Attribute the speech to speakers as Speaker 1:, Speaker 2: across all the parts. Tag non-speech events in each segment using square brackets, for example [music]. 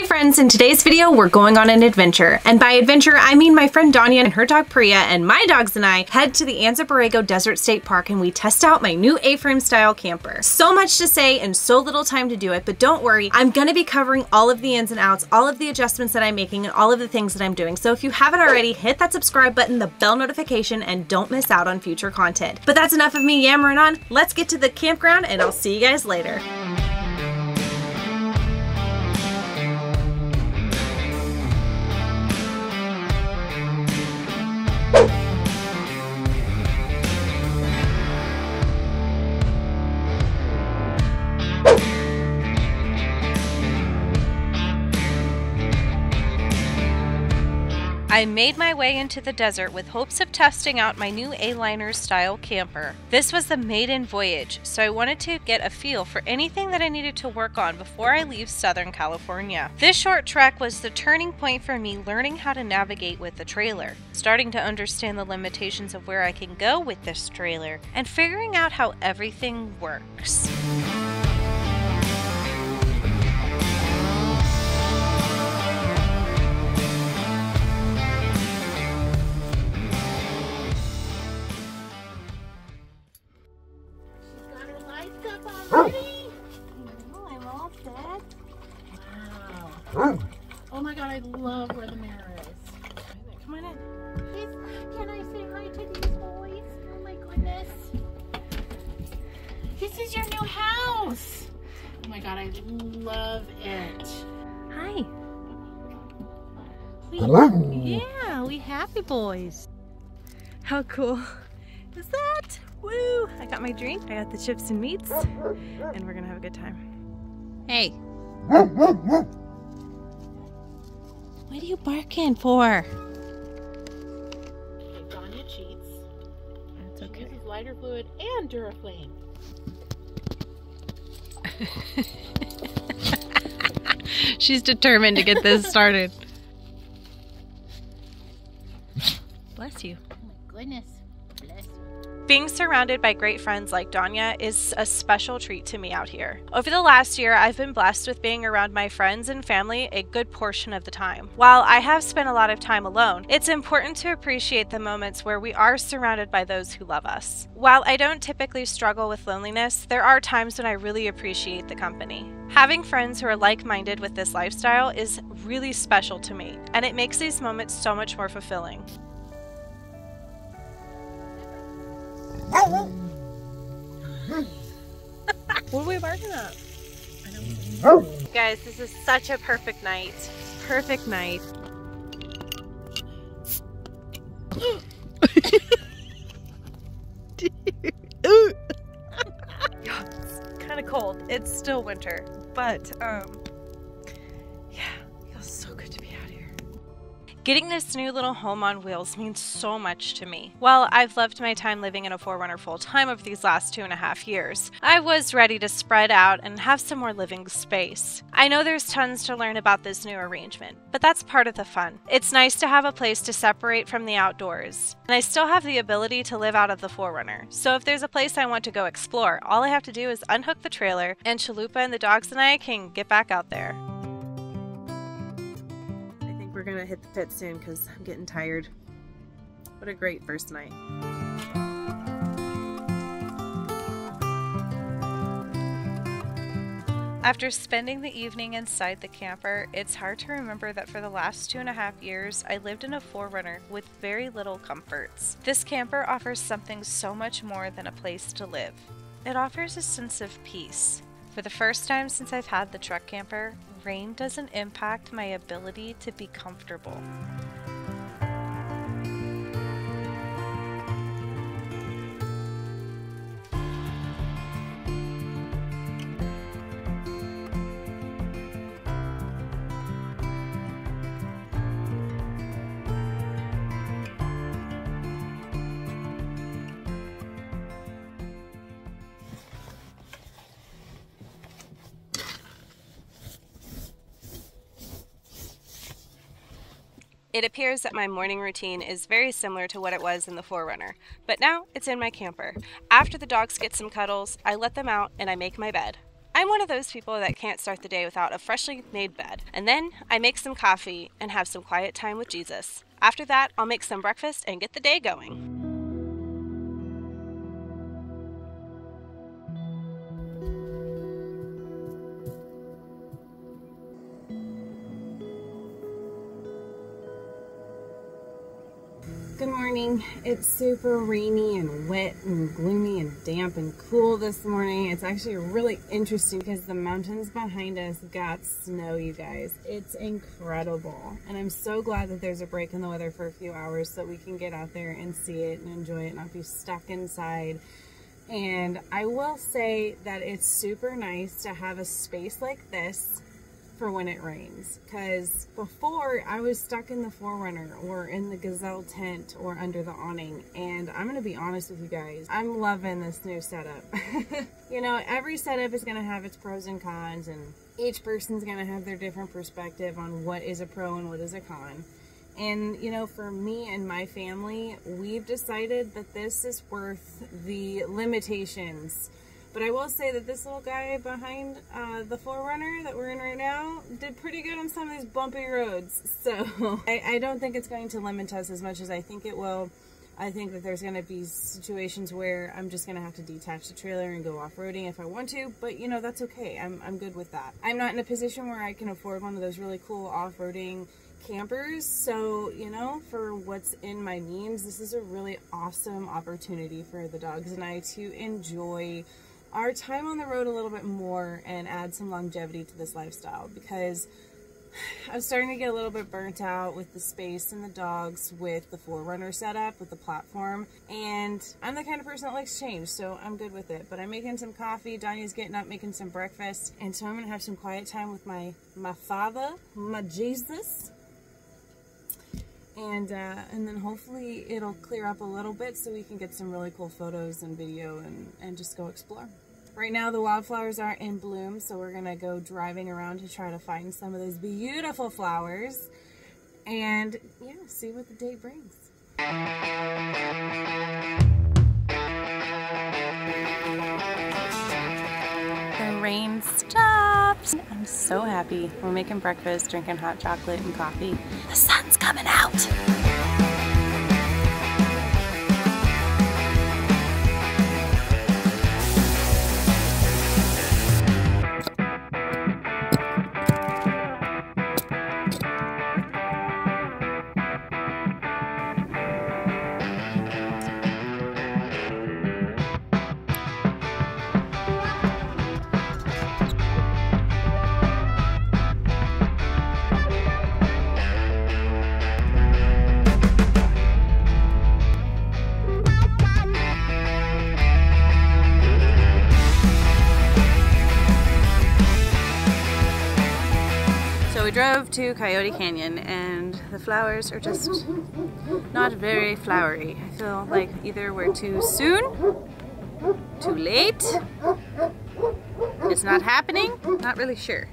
Speaker 1: Hey friends, in today's video, we're going on an adventure. And by adventure, I mean my friend Danya and her dog Priya and my dogs and I head to the Anza Borrego Desert State Park and we test out my new A-frame style camper. So much to say and so little time to do it, but don't worry, I'm gonna be covering all of the ins and outs, all of the adjustments that I'm making, and all of the things that I'm doing. So if you haven't already, hit that subscribe button, the bell notification, and don't miss out on future content. But that's enough of me yammering on. Let's get to the campground and I'll see you guys later. I made my way into the desert with hopes of testing out my new A-Liner style camper. This was the maiden voyage, so I wanted to get a feel for anything that I needed to work on before I leave Southern California. This short trek was the turning point for me learning how to navigate with the trailer, starting to understand the limitations of where I can go with this trailer, and figuring out how everything works. Oh
Speaker 2: my god, I love where the mirror is.
Speaker 1: Come on in.
Speaker 2: Yes, Can I say hi to these boys? Oh my goodness. This is your new house. Oh my god, I love it.
Speaker 1: Hi.
Speaker 3: Yeah, we happy boys.
Speaker 1: How cool is that? Woo! I got my drink, I got the chips and meats, and we're gonna have a good time.
Speaker 3: Hey. What are you barking for?
Speaker 2: Okay, Danya cheats.
Speaker 1: It's
Speaker 2: She
Speaker 1: okay.
Speaker 2: uses lighter fluid and Duraflame. [laughs]
Speaker 3: She's determined to get this started. [laughs] Bless you.
Speaker 2: Oh my goodness.
Speaker 1: Being surrounded by great friends like Danya is a special treat to me out here. Over the last year, I've been blessed with being around my friends and family a good portion of the time. While I have spent a lot of time alone, it's important to appreciate the moments where we are surrounded by those who love us. While I don't typically struggle with loneliness, there are times when I really appreciate the company. Having friends who are like minded with this lifestyle is really special to me, and it makes these moments so much more fulfilling.
Speaker 3: What are we barking at?
Speaker 1: Guys, this is such a perfect night. Perfect night. [laughs] it's kind of cold. It's still winter, but um, Getting this new little home on wheels means so much to me. While I've loved my time living in a 4Runner full time over these last two and a half years, I was ready to spread out and have some more living space. I know there's tons to learn about this new arrangement, but that's part of the fun. It's nice to have a place to separate from the outdoors, and I still have the ability to live out of the 4Runner. So if there's a place I want to go explore, all I have to do is unhook the trailer, and Chalupa and the dogs and I can get back out there. We're gonna hit the pit soon because I'm getting tired. What a great first night. After spending the evening inside the camper, it's hard to remember that for the last two and a half years, I lived in a 4Runner with very little comforts. This camper offers something so much more than a place to live. It offers a sense of peace. For the first time since I've had the truck camper, rain doesn't impact my ability to be comfortable. It appears that my morning routine is very similar to what it was in the 4Runner, but now it's in my camper. After the dogs get some cuddles, I let them out and I make my bed.
Speaker 4: I'm one of those people that can't start the day without a freshly made bed. And then I make some coffee and have some quiet time with Jesus. After that, I'll make some breakfast and get the day going.
Speaker 1: Good morning. It's super rainy and wet and gloomy and damp and cool this morning. It's actually really interesting because the mountains behind us got snow, you guys. It's incredible. And I'm so glad that there's a break in the weather for a few hours so we can get out there and see it and enjoy it, and not be stuck inside. And I will say that it's super nice to have a space like this for when it rains because before I was stuck in the 4Runner or in the Gazelle tent or under the awning and I'm gonna be honest with you guys I'm loving this new setup. [laughs] You know every setup is gonna have its pros and cons and each person's gonna have their different perspective on what is a pro and what is a con. And you know for me and my family we've decided that this is worth the limitations but I will say that this little guy behind uh, the 4Runner that we're in right now did pretty good on some of these bumpy roads. [laughs] So I, I don't think it's going to limit us as much as I think it will. I think that there's going to be situations where I'm just going to have to detach the trailer and go off-roading if I want to, but you know, that's okay. I'm, I'm good with that. I'm not in a position where I can afford one of those really cool off-roading campers, so you know, for what's in my means, this is a really awesome opportunity for the dogs and I to enjoy our time on the road a little bit more and add some longevity to this lifestyle because [sighs] I'm starting to get a little bit burnt out with the space and the dogs with the 4Runner setup with the platform and I'm the kind of person that likes change so I'm good with it. But I'm making some coffee Donnie's getting up making some breakfast and so I'm gonna have some quiet time with my my father my Jesus and uh, and then hopefully it'll clear up a little bit so we can get some really cool photos and video and, and just go explore. Right now the wildflowers are in bloom so we're gonna go driving around to try to find some of those beautiful flowers and yeah see what the day brings. I'm so happy. We're making breakfast, drinking hot chocolate and coffee. The sun's coming out. We drove to Coyote Canyon and the flowers are just not very flowery. I feel like either we're too soon, too late, it's not happening, not really sure.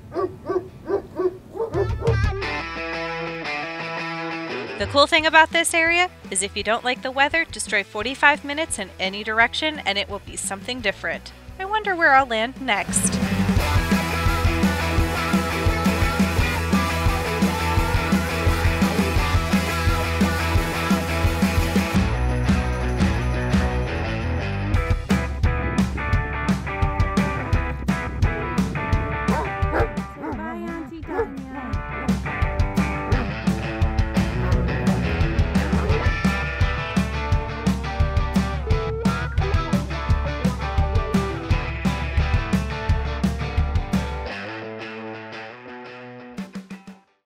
Speaker 4: The cool thing about this area is if you don't like the weather, just drive 45 minutes in any direction and it will be something different. I wonder where I'll land next.